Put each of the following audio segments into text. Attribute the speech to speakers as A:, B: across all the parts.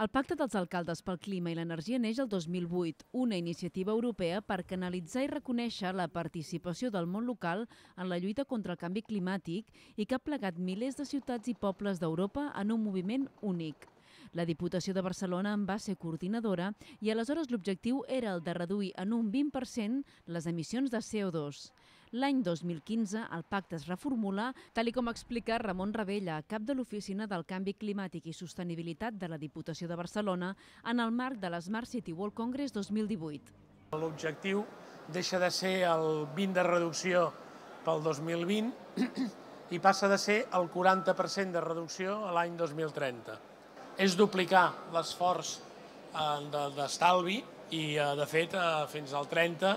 A: El Pacte dels Alcaldes pel Clima i l'Energia neix el 2008, una iniciativa europea per canalitzar i reconèixer la participació del món local en la lluita contra el canvi climàtic i que ha plegat milers de ciutats i pobles d'Europa en un moviment únic. La Diputació de Barcelona en va ser coordinadora i aleshores l'objectiu era el de reduir en un 20% les emissions de CO2. L'any 2015 el pacte es reformula, tal i com explica Ramon Ravella, cap de l'Oficina del Canvi Climàtic i Sostenibilitat de la Diputació de Barcelona, en el marc de l'Smart City World Congress 2018.
B: L'objectiu deixa de ser el 20 de reducció pel 2020 i passa de ser el 40% de reducció a l'any 2030. És duplicar l'esforç eh, d'estalvi i, eh, de fet, eh, fins al 30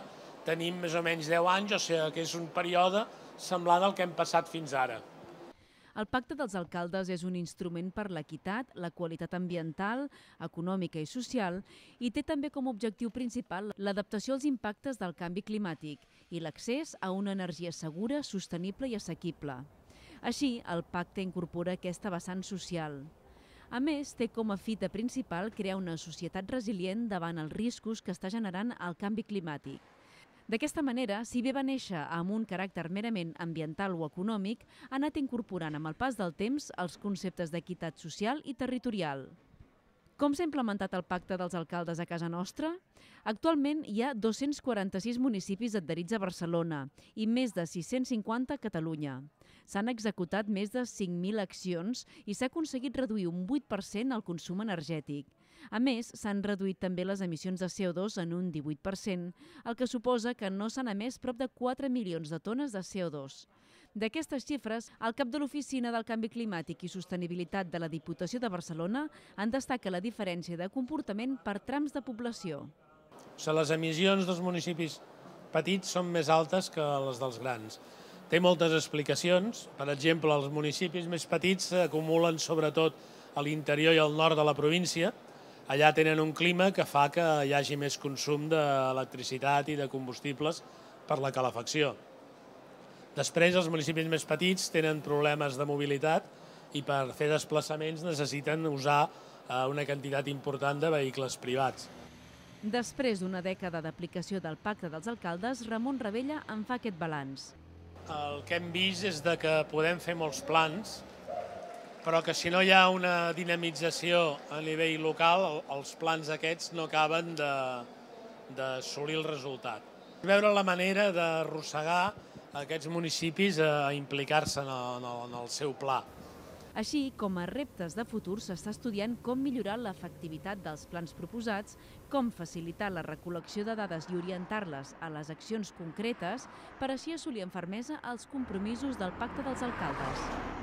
B: tenim més o menys 10 anys, o sigui que és un període semblant al que hem passat fins ara.
A: El Pacte dels Alcaldes és un instrument per l'equitat, la qualitat ambiental, econòmica i social i té també com a objectiu principal l'adaptació als impactes del canvi climàtic i l'accés a una energia segura, sostenible i assequible. Així, el pacte incorpora aquesta vessant social. A més, té com a fita principal crear una societat resilient davant els riscos que està generant el canvi climàtic. D'aquesta manera, si bé va néixer amb un caràcter merament ambiental o econòmic, ha anat incorporant amb el pas del temps els conceptes d'equitat social i territorial. Com s'ha implementat el pacte dels alcaldes a casa nostra? Actualment hi ha 246 municipis adherits a Barcelona i més de 650 a Catalunya. S'han executat més de 5.000 accions i s'ha aconseguit reduir un 8% el consum energètic. A més, s'han reduït també les emissions de CO2 en un 18%, el que suposa que no s'han emès prop de 4 milions de tones de CO2. D'aquestes xifres, el cap de l'Oficina del Canvi Climàtic i Sostenibilitat de la Diputació de Barcelona en destaca la diferència de comportament per trams de població.
B: O sigui, les emissions dels municipis petits són més altes que les dels grans. Té moltes explicacions. Per exemple, els municipis més petits s'acumulen sobretot a l'interior i al nord de la província. Allà tenen un clima que fa que hi hagi més consum d'electricitat i de combustibles per la calefacció. Després, els municipis més petits tenen problemes de mobilitat i per fer desplaçaments necessiten usar eh, una quantitat important de vehicles privats.
A: Després d'una dècada d'aplicació del Pacte dels Alcaldes, Ramon Ravella en fa aquest balanç.
B: El que hem vist és de que podem fer molts plans, però que si no hi ha una dinamització a nivell local, els plans aquests no acaben d'assolir el resultat. Veure la manera d'arrossegar aquests municipis a implicar-se en, en, en el seu pla.
A: Així, com a reptes de futur, s'està estudiant com millorar l'efectivitat dels plans proposats, com facilitar la recol·lecció de dades i orientar-les a les accions concretes per així assolir amb fermesa els compromisos del Pacte dels Alcaldes.